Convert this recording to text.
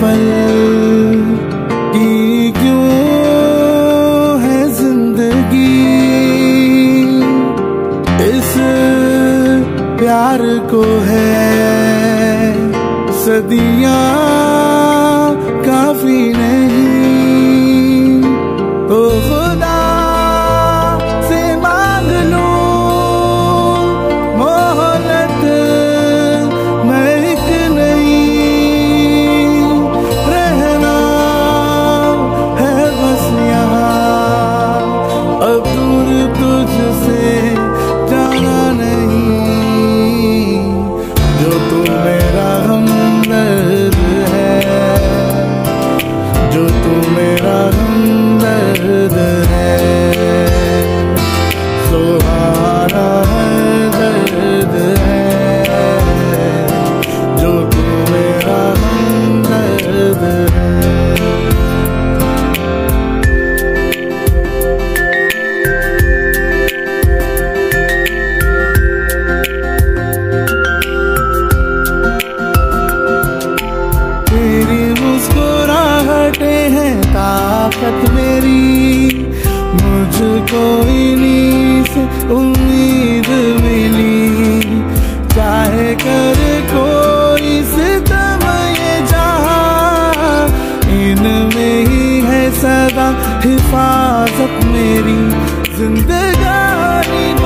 पल की क्यों है ज़िंदगी? इस प्यार को है सदियाँ काफ़ी नहीं तेरा हिफाजत मेरी जिंदगानी